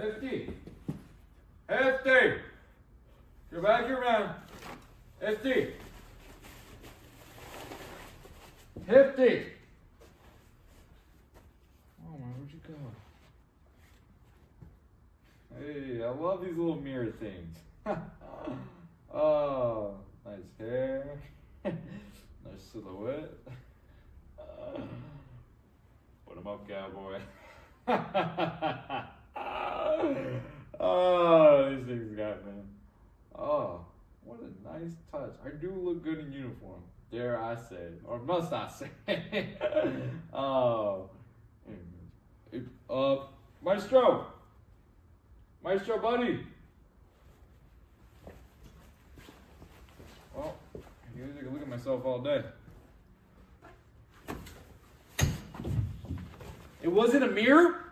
Hefty. Hefty. Go back man. Hefty. Hefty. Oh man, where'd you go? Hey, I love these little mirror things. oh, nice hair. nice silhouette. put him up, cowboy. oh, these things got me. Oh, what a nice touch. I do look good in uniform. Dare I say, or must I say? oh, uh, Maestro, Maestro, buddy. Well, I guess I can look at myself all day. It wasn't a mirror?